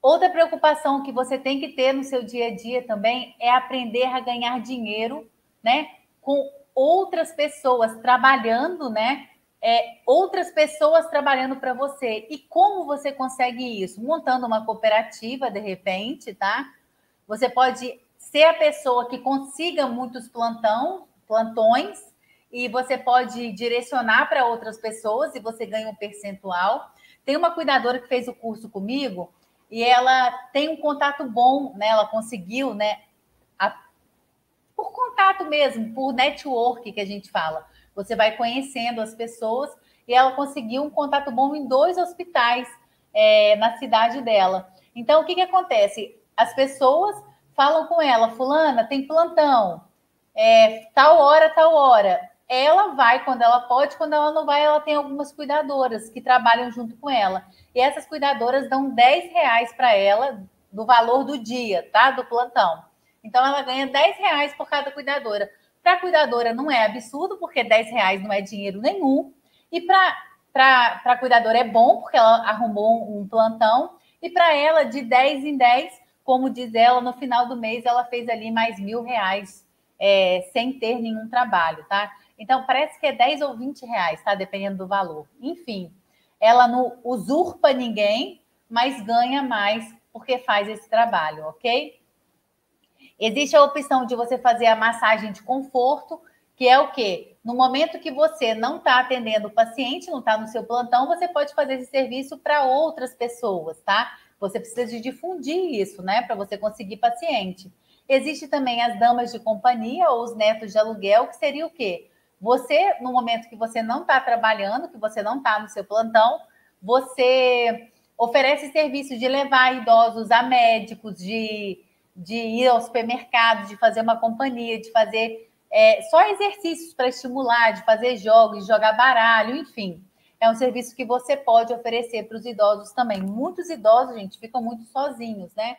Outra preocupação que você tem que ter no seu dia a dia também é aprender a ganhar dinheiro, né? Com outras pessoas trabalhando, né? É, outras pessoas trabalhando para você. E como você consegue isso? Montando uma cooperativa, de repente, tá? Você pode ser a pessoa que consiga muitos plantão, plantões, e você pode direcionar para outras pessoas e você ganha um percentual. Tem uma cuidadora que fez o curso comigo e ela tem um contato bom, né? Ela conseguiu, né? A, por contato mesmo, por network que a gente fala. Você vai conhecendo as pessoas e ela conseguiu um contato bom em dois hospitais é, na cidade dela. Então, o que, que acontece? As pessoas falam com ela, fulana, tem plantão, é, tal hora, tal hora ela vai quando ela pode, quando ela não vai, ela tem algumas cuidadoras que trabalham junto com ela. E essas cuidadoras dão 10 reais para ela do valor do dia, tá? Do plantão. Então ela ganha 10 reais por cada cuidadora. Para a cuidadora não é absurdo, porque 10 reais não é dinheiro nenhum. E para a cuidadora é bom, porque ela arrumou um plantão. E para ela, de 10 em 10, como diz ela, no final do mês ela fez ali mais mil reais é, sem ter nenhum trabalho, tá? Então, parece que é 10 ou 20 reais, tá? Dependendo do valor. Enfim, ela não usurpa ninguém, mas ganha mais porque faz esse trabalho, ok? Existe a opção de você fazer a massagem de conforto, que é o quê? No momento que você não está atendendo o paciente, não está no seu plantão, você pode fazer esse serviço para outras pessoas, tá? Você precisa de difundir isso, né? Para você conseguir paciente. Existe também as damas de companhia ou os netos de aluguel, que seria o quê? Você, no momento que você não está trabalhando, que você não está no seu plantão, você oferece serviço de levar idosos a médicos, de, de ir ao supermercado, de fazer uma companhia, de fazer é, só exercícios para estimular, de fazer jogos, de jogar baralho, enfim. É um serviço que você pode oferecer para os idosos também. Muitos idosos, gente, ficam muito sozinhos, né?